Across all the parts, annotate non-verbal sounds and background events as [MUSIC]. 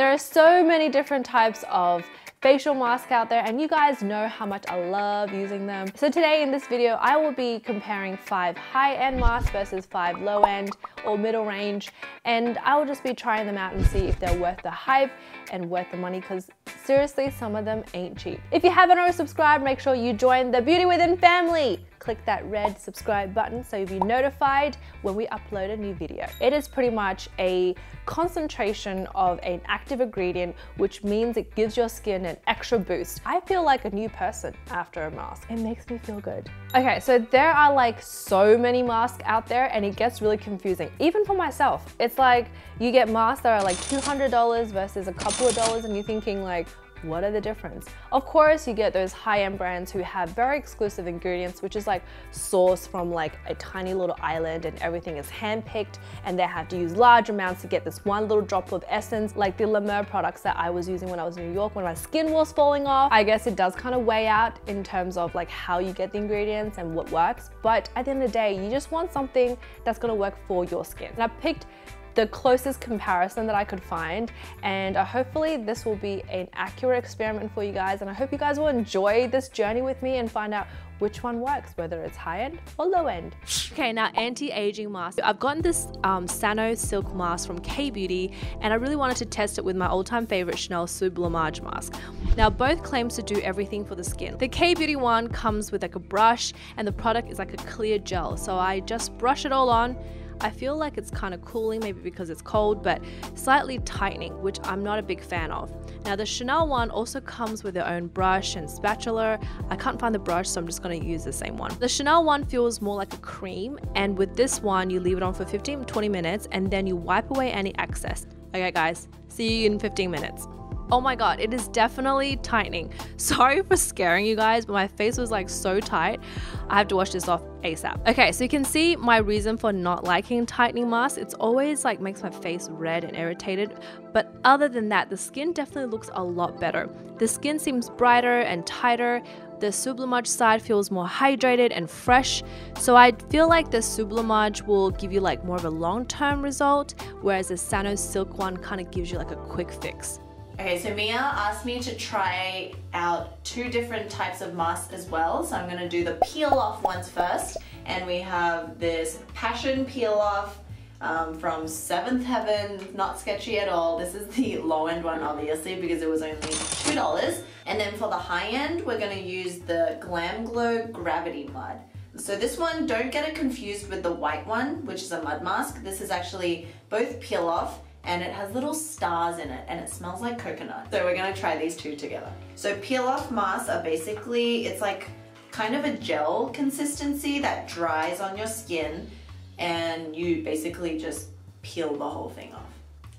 There are so many different types of facial mask out there and you guys know how much I love using them. So today in this video, I will be comparing five high-end masks versus five low-end or middle range and I will just be trying them out and see if they're worth the hype and worth the money because seriously, some of them ain't cheap. If you haven't already subscribed, make sure you join the Beauty Within family click that red subscribe button so you'll be notified when we upload a new video. It is pretty much a concentration of an active ingredient, which means it gives your skin an extra boost. I feel like a new person after a mask. It makes me feel good. Okay, so there are like so many masks out there and it gets really confusing, even for myself. It's like you get masks that are like $200 versus a couple of dollars and you're thinking like, what are the difference? Of course, you get those high-end brands who have very exclusive ingredients, which is like sourced from like a tiny little island and everything is hand-picked and they have to use large amounts to get this one little drop of essence, like the La Mer products that I was using when I was in New York when my skin was falling off. I guess it does kind of weigh out in terms of like how you get the ingredients and what works, but at the end of the day, you just want something that's gonna work for your skin. And I picked the closest comparison that I could find and uh, hopefully this will be an accurate experiment for you guys and I hope you guys will enjoy this journey with me and find out which one works, whether it's high end or low end. Okay, now anti-aging mask. I've gotten this um, Sano Silk mask from K-Beauty and I really wanted to test it with my all-time favorite Chanel Sublimage mask. Now both claims to do everything for the skin. The K-Beauty one comes with like a brush and the product is like a clear gel. So I just brush it all on I feel like it's kind of cooling, maybe because it's cold, but slightly tightening, which I'm not a big fan of. Now the Chanel one also comes with their own brush and spatula. I can't find the brush, so I'm just gonna use the same one. The Chanel one feels more like a cream, and with this one, you leave it on for 15-20 minutes, and then you wipe away any excess. Okay guys, see you in 15 minutes. Oh my god, it is definitely tightening. [LAUGHS] Sorry for scaring you guys, but my face was like so tight. I have to wash this off ASAP. Okay, so you can see my reason for not liking tightening masks. It's always like makes my face red and irritated. But other than that, the skin definitely looks a lot better. The skin seems brighter and tighter. The Sublimage side feels more hydrated and fresh. So I feel like the Sublimage will give you like more of a long-term result, whereas the Sano Silk one kind of gives you like a quick fix. Okay, so Mia asked me to try out two different types of masks as well. So I'm gonna do the peel off ones first. And we have this Passion Peel Off um, from Seventh Heaven, not sketchy at all. This is the low end one obviously because it was only $2. And then for the high end, we're gonna use the Glam Glow Gravity Mud. So this one, don't get it confused with the white one, which is a mud mask. This is actually both peel off and it has little stars in it and it smells like coconut. So we're gonna try these two together. So peel off masks are basically, it's like kind of a gel consistency that dries on your skin and you basically just peel the whole thing off.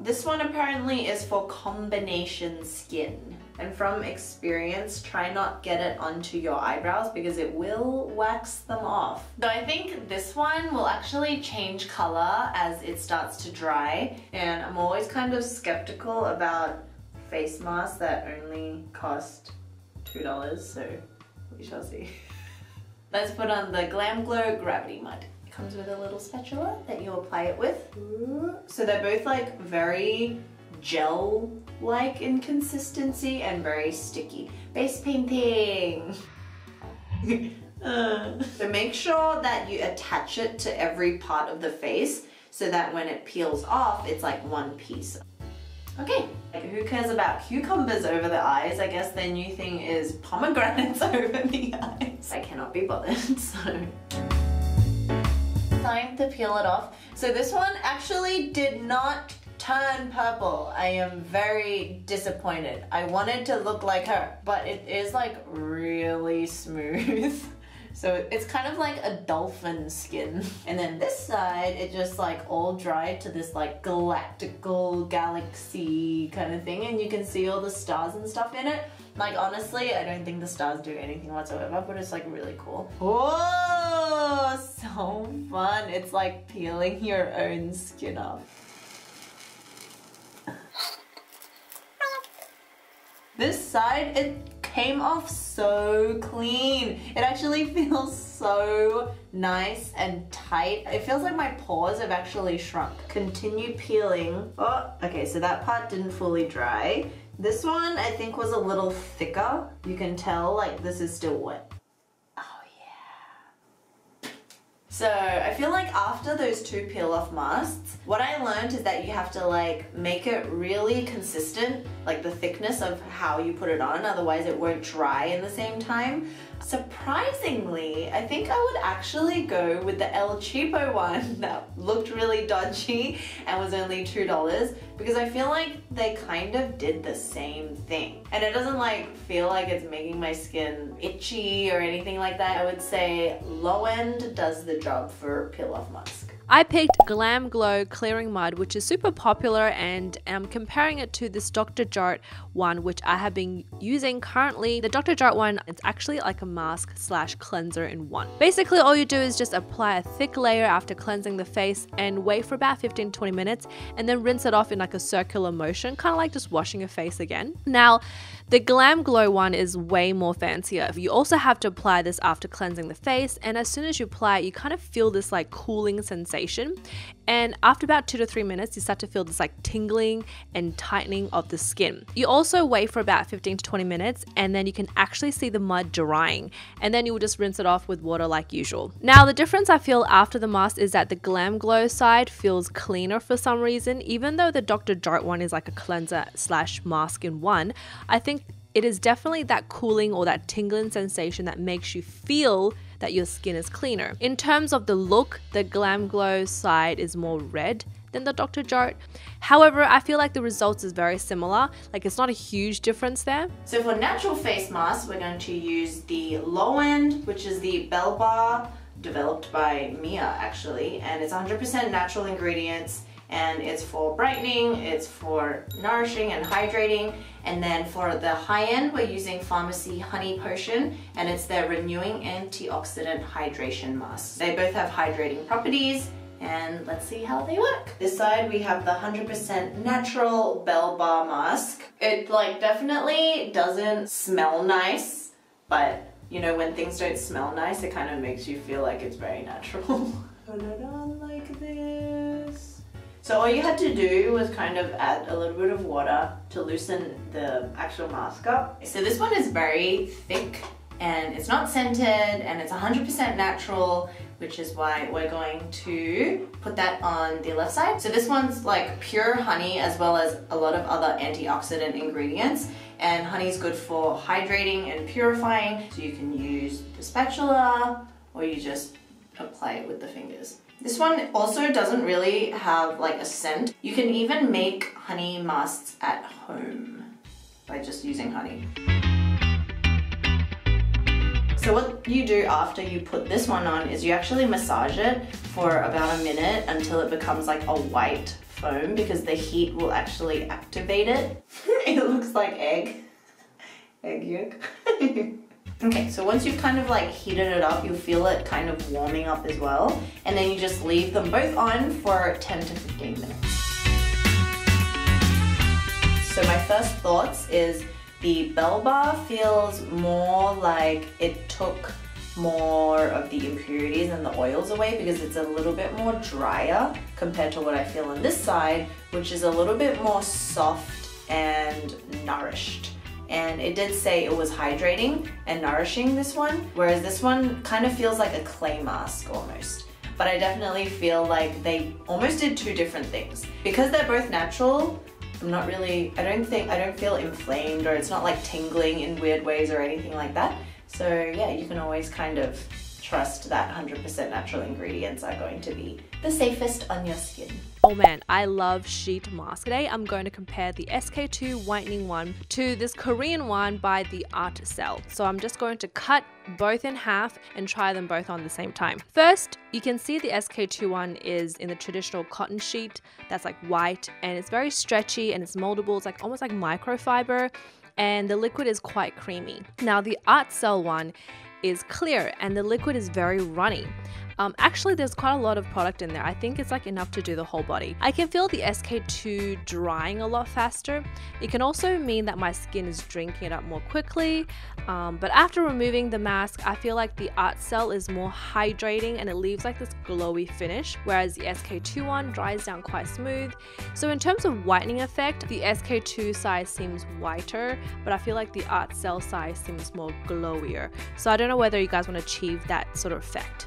This one apparently is for combination skin. And from experience, try not get it onto your eyebrows because it will wax them off. So I think this one will actually change color as it starts to dry. And I'm always kind of skeptical about face masks that only cost $2, so we shall see. [LAUGHS] Let's put on the Glam Glow Gravity Mud It comes with a little spatula that you apply it with. So they're both like very gel-like in consistency and very sticky. Base painting! [LAUGHS] uh. So make sure that you attach it to every part of the face so that when it peels off, it's like one piece. Okay, like who cares about cucumbers over the eyes? I guess their new thing is pomegranates [LAUGHS] over the eyes. I cannot be bothered, [LAUGHS] so time to peel it off. So this one actually did not turn purple. I am very disappointed. I wanted to look like her, but it is like really smooth. [LAUGHS] So it's kind of like a dolphin skin. [LAUGHS] And then this side, it just like all dried to this like galactical galaxy kind of thing. And you can see all the stars and stuff in it. Like honestly, I don't think the stars do anything whatsoever, but it's like really cool. Whoa, so fun. It's like peeling your own skin off. This side, it came off so clean. It actually [LAUGHS] feels so nice and tight. It feels like my pores have actually shrunk. Continue peeling. Oh, okay, so that part didn't fully dry. This one I think was a little thicker. You can tell like this is still wet. So I feel like after those two peel off masks, what I learned is that you have to like make it really consistent, like the thickness of how you put it on, otherwise it won't dry in the same time. Surprisingly, I think I would actually go with the El Cheapo one [LAUGHS] that looked really dodgy and was only $2 because I feel like they kind of did the same thing. And it doesn't like feel like it's making my skin itchy or anything like that. I would say low end does the job for peel off mask. I picked Glam Glow Clearing Mud, which is super popular, and I'm comparing it to this Dr. Jart one, which I have been using currently. The Dr. Jart one, it's actually like a mask slash cleanser in one. Basically, all you do is just apply a thick layer after cleansing the face and wait for about 15 to 20 minutes, and then rinse it off in like a circular motion, kind of like just washing your face again. Now, the Glam Glow one is way more fancier. You also have to apply this after cleansing the face, and as soon as you apply it, you kind of feel this like cooling sensation. And after about two to three minutes, you start to feel this like tingling and tightening of the skin. You also wait for about 15 to 20 minutes, and then you can actually see the mud drying, and then you will just rinse it off with water like usual. Now, the difference I feel after the mask is that the Glam Glow side feels cleaner for some reason, even though the Dr. Jart one is like a cleanser slash mask in one. I think it is definitely that cooling or that tingling sensation that makes you feel that your skin is cleaner. In terms of the look, the Glam Glow side is more red than the Dr. Jart. However, I feel like the results is very similar. Like it's not a huge difference there. So for natural face mask, we're going to use the low end, which is the Bell Bar, developed by Mia actually, and it's 100% natural ingredients and it's for brightening, it's for nourishing and hydrating, and then for the high end, we're using Farmacy Honey Potion, and it's their Renewing Antioxidant Hydration Mask. They both have hydrating properties, and let's see how they work. This side we have the 100% natural Bell Bar Mask. It like definitely doesn't smell nice, but you know when things don't smell nice, it kind of makes you feel like it's very natural. [LAUGHS] Put it on like this. So all you had to do was kind of add a little bit of water to loosen the actual mask up. So this one is very thick and it's not scented and it's 100% natural which is why we're going to put that on the left side. So this one's like pure honey as well as a lot of other antioxidant ingredients and honey is good for hydrating and purifying so you can use the spatula or you just apply it with the fingers. This one also doesn't really have like a scent. You can even make honey masks at home by just using honey. So what you do after you put this one on is you actually massage it for about a minute until it becomes like a white foam because the heat will actually activate it. [LAUGHS] it looks like egg. Egg yolk. [LAUGHS] Okay, so once you've kind of like heated it up, you'll feel it kind of warming up as well. And then you just leave them both on for 10 to 15 minutes. So my first thoughts is the Bell Bar feels more like it took more of the impurities and the oils away because it's a little bit more drier compared to what I feel on this side, which is a little bit more soft and nourished and it did say it was hydrating and nourishing this one, whereas this one kind of feels like a clay mask almost. But I definitely feel like they almost did two different things. Because they're both natural, I'm not really, I don't think, I don't feel inflamed or it's not like tingling in weird ways or anything like that. So yeah, you can always kind of trust that 100% natural ingredients are going to be the safest on your skin. Oh man, I love sheet mask. Today I'm going to compare the SK-II whitening one to this Korean one by the Art Cell. So I'm just going to cut both in half and try them both on the same time. First, you can see the SK-II one is in the traditional cotton sheet that's like white and it's very stretchy and it's moldable. It's like almost like microfiber and the liquid is quite creamy. Now the Art Cell one is clear and the liquid is very runny. Um, actually, there's quite a lot of product in there. I think it's like enough to do the whole body. I can feel the SK-II drying a lot faster. It can also mean that my skin is drinking it up more quickly. Um, but after removing the mask, I feel like the Art Cell is more hydrating and it leaves like this glowy finish, whereas the SK-II one dries down quite smooth. So in terms of whitening effect, the SK-II size seems whiter, but I feel like the Art Cell size seems more glowier. So I don't know whether you guys want to achieve that sort of effect.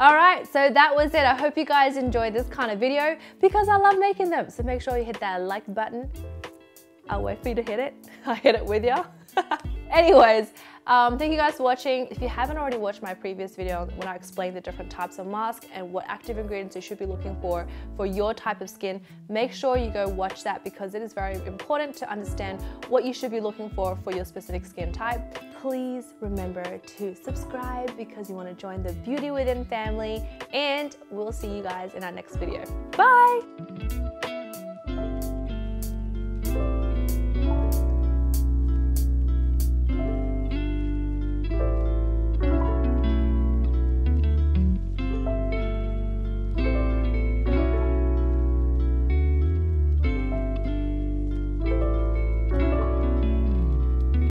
Alright, so that was it. I hope you guys enjoyed this kind of video because I love making them. So make sure you hit that like button. I'll wait for you to hit it. [LAUGHS] I hit it with you. [LAUGHS] Anyways, um, thank you guys for watching. If you haven't already watched my previous video when I explained the different types of masks and what active ingredients you should be looking for for your type of skin, make sure you go watch that because it is very important to understand what you should be looking for for your specific skin type. Please remember to subscribe because you want to join the Beauty Within family and we'll see you guys in our next video. Bye!